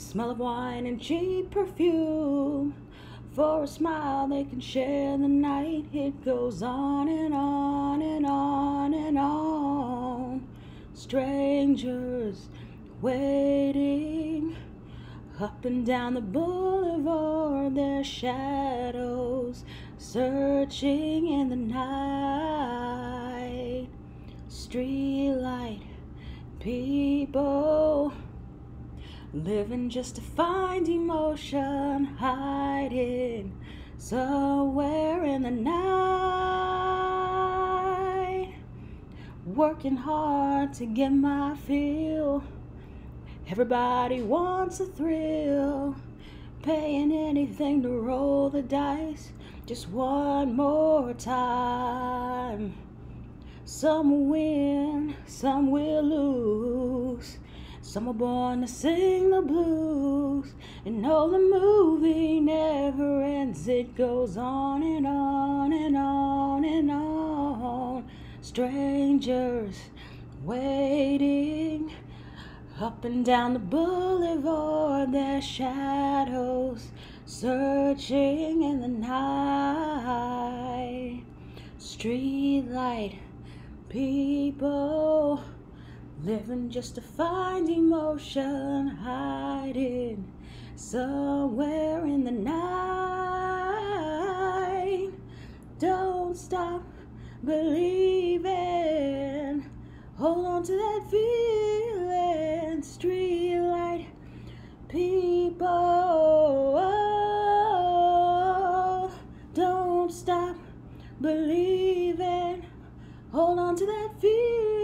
the smell of wine and cheap perfume. For a smile they can share the night. It goes on and on and on and on. Strangers waiting up and down the boulevard, their shadows searching in the night. Streetlight people Living just to find emotion, hiding somewhere in the night. Working hard to get my feel. Everybody wants a thrill. Paying anything to roll the dice just one more time. Some win, some will lose. Some are born to sing the blues, and know the movie never ends. It goes on and on and on and on. Strangers waiting up and down the boulevard, their shadows searching in the night. Streetlight people Living just to find emotion, hiding somewhere in the night. Don't stop believing. Hold on to that feeling. Streetlight people. Don't stop believing. Hold on to that feeling.